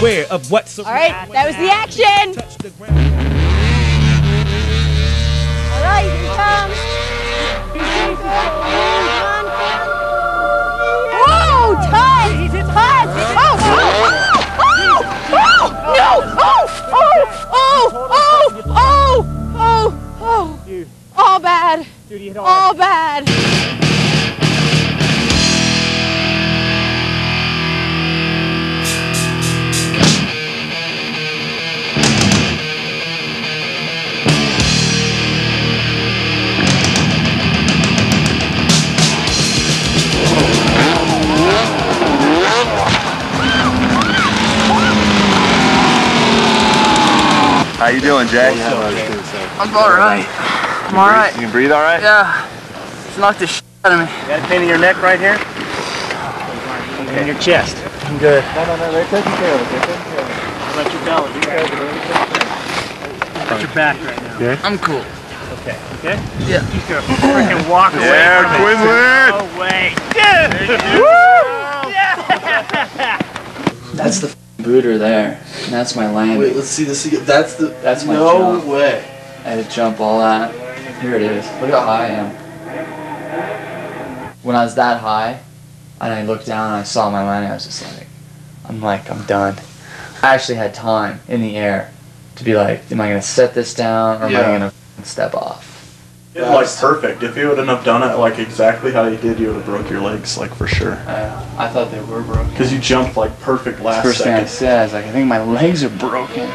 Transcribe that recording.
aware of what's All right, that was the action. The. All right, here comes. Whoa, Todd! Todd! Oh, oh, oh, oh, oh, no! Oh, oh, oh, oh, oh, oh, oh, all bad, you hit all all bad. How you doing, Jay? I'm alright. I'm alright. You can breathe all right? Yeah. It's knocked the shit out of me. You got a pain in your neck right here? In your chest. I'm good. No, no, no, they're taking care of it. They're taking care of it. How about your belly? How about your back right now? Yeah. I'm cool. Okay. Okay? Yeah. He's gonna freaking walk away Yeah, from it. Quinlan! No way. That's the booter there. And that's my landing. Wait, let's see this again. That's the. That's my No jump. way. I had to jump all that. Here it is. Look how high I am. When I was that high, and I looked down and I saw my landing, I was just like, I'm like, I'm done. I actually had time in the air to be like, am I gonna set this down or am I gonna step off? It, like perfect. If you wouldn't have done it like exactly how you did, you would have broke your legs like for sure. Uh, I thought they were broken. Because you jumped like perfect last First thing I said, I was like, I think my legs are broken.